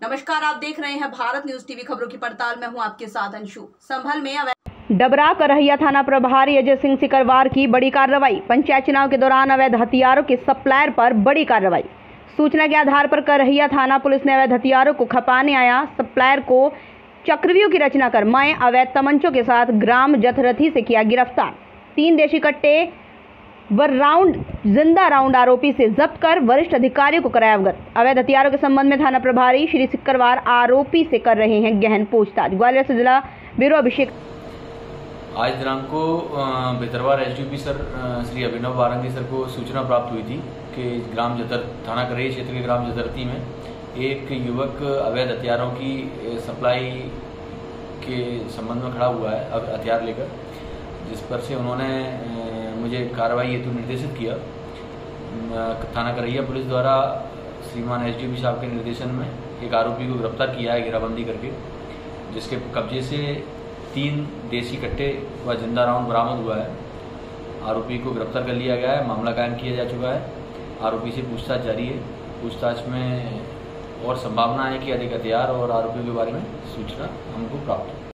नमस्कार, आप देख रहे हैं भारत न्यूज़ टीवी खबरों की पड़ताल। में हूँ आपके साथ अंशु। संभल में डबरा करहिया थाना प्रभारी अजय सिंह सिकरवार की बड़ी कार्रवाई। पंचायत चुनाव के दौरान अवैध हथियारों के सप्लायर पर बड़ी कार्रवाई। सूचना के आधार पर करहिया थाना पुलिस ने अवैध हथियारों को खपाने आया। सप्लायर को चक्रव्यूह की रचना कर मय अवैध तमंचों के साथ ग्राम जथरथी से किया गिरफ़्तार। तीन देशी कट्टे व राउंड, ज़िंदा राउंड आरोपी से जब्त कर वरिष्ठ अधिकारियों को कराया अवगत। अवैध हथियारों के संबंध में थाना प्रभारी श्री सिक्करवार आरोपी से कर रहे हैं गहन पूछताछ। ग्वालियर से जिला ब्यूरो अभिषेक आज दिनांक को Bhitarwar SDP sir Shri Abhinav Barangi sir को सूचना प्राप्त हुई थी कि ग्राम जतर थाना करेह क्षेत्र के ग्राम जतरती में एक युवक अवैध हथियारों की सप्लाई के संबंध में खड़ा हुआ है हथियार लेकर। जिस पर से उन्होंने मुझे कार्रवाई हेतु निर्देशित किया। थाना करैया पुलिस द्वारा श्रीमान एसडीपी साहब के निर्देशन में एक आरोपी को गिरफ़्तार किया है, घेराबंदी करके, जिसके कब्जे से तीन देसी कट्टे व ज़िंदा राउंड बरामद हुआ है। आरोपी को गिरफ़्तार कर लिया गया है, मामला कायम किया जा चुका है। आरोपी से पूछताछ जारी है। पूछताछ में और संभावना है कि अधिक हथियार और आरोपियों के बारे में सूचना हमको प्राप्त हो।